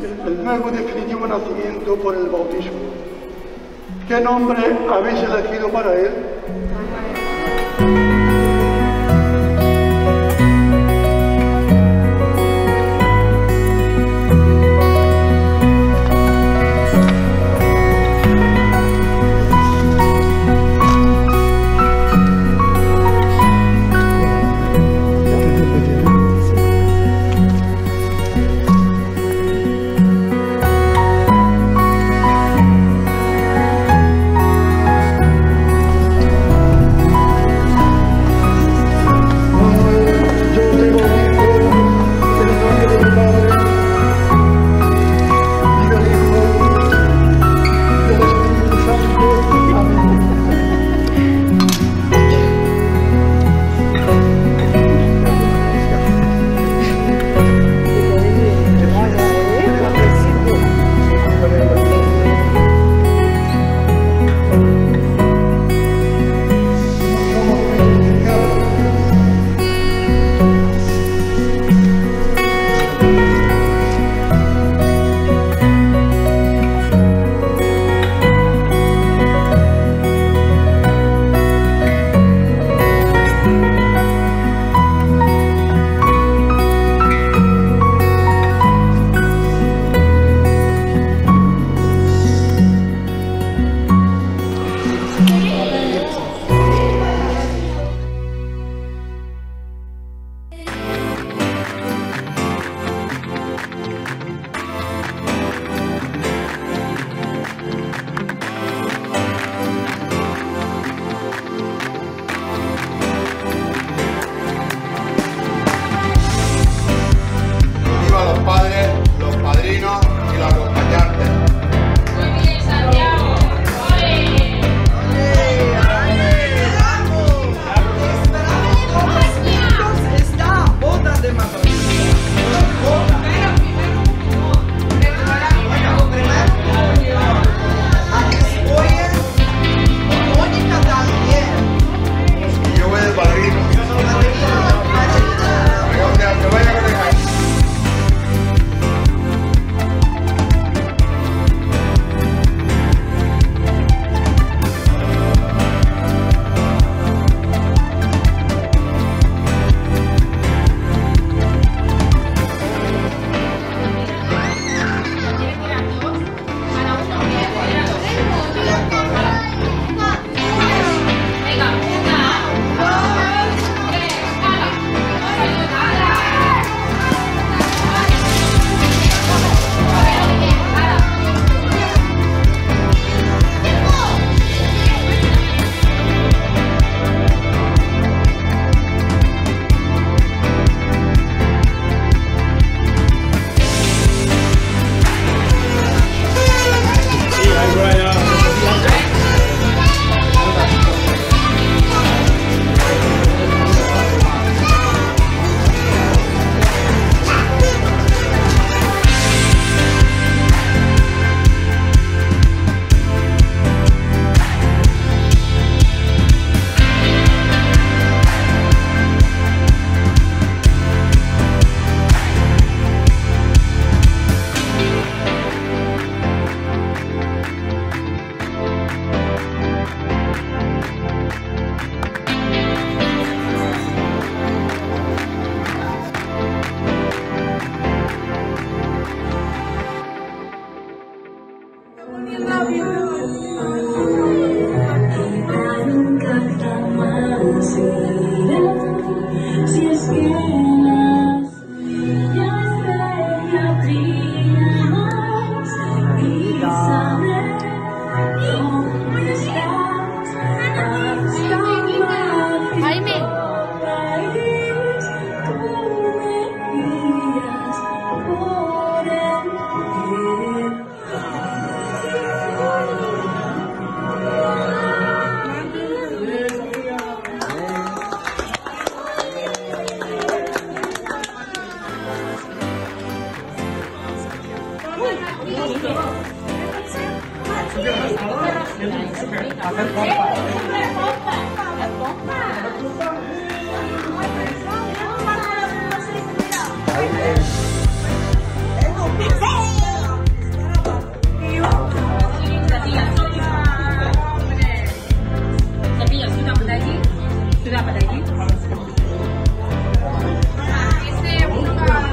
El nuevo definitivo nacimiento por el bautismo. ¿Qué nombre habéis elegido para él? you. Sudah apa lagi? Nah, ini bukan